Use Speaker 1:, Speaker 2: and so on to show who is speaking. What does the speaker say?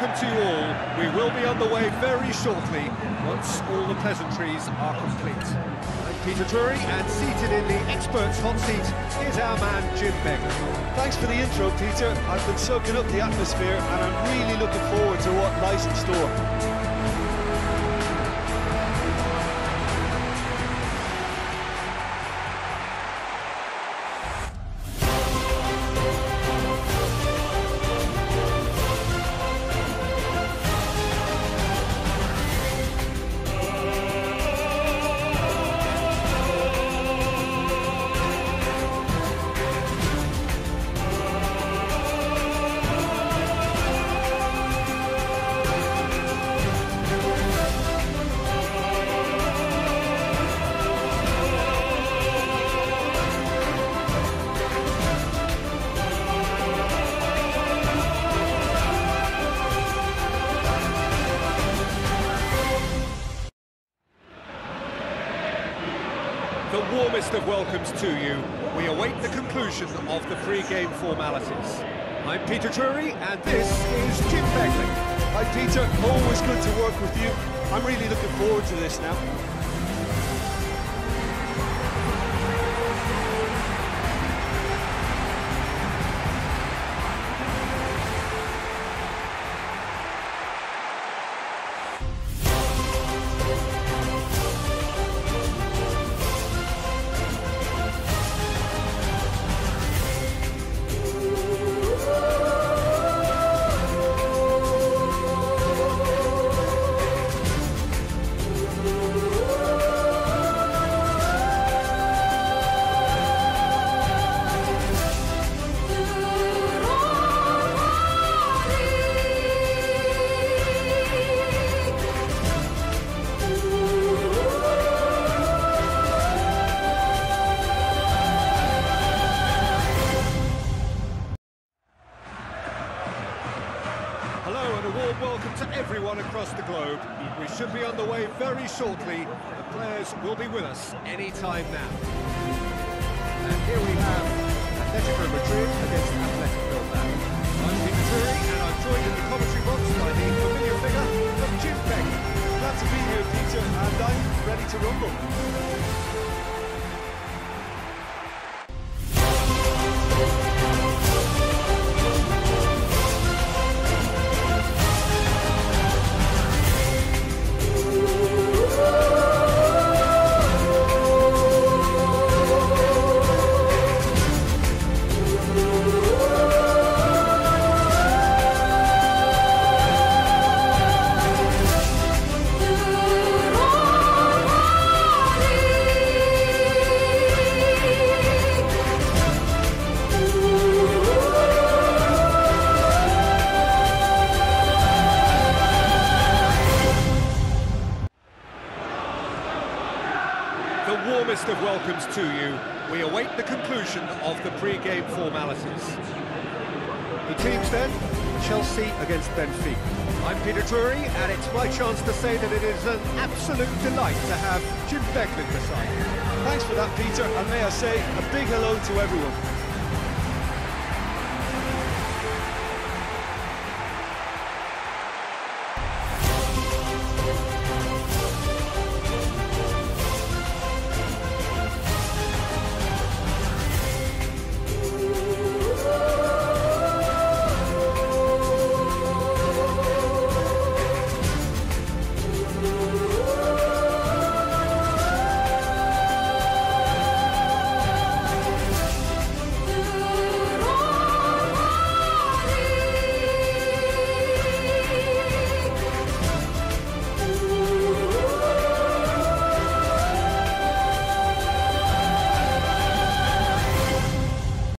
Speaker 1: welcome to you all. We will be on the way very shortly once all the pleasantries are complete. I'm Peter Drury, and seated in the experts' hot seat is our man Jim Beglin.
Speaker 2: Thanks for the intro, Peter. I've been soaking up the atmosphere and I'm really looking forward to what lies in store.
Speaker 1: The warmest of welcomes to you. We await the conclusion of the pre-game formalities. I'm Peter Drury, and this is Jim Beglin.
Speaker 2: Hi, Peter. Always good to work with you. I'm really looking forward to this now.
Speaker 1: Warm welcome to everyone across the globe. We should be on the way very shortly. The players will be with us any time now. And here we have Atletico Madrid against Athletic Bilbao. Warmest of welcomes to you. We await the conclusion of the pre-game formalities. The teams then, Chelsea against Benfica. I'm Peter Drury, and it's my chance to say that it is an absolute delight to have Jim Beglin beside me.
Speaker 2: Thanks for that, Peter, and may I say a big hello to everyone.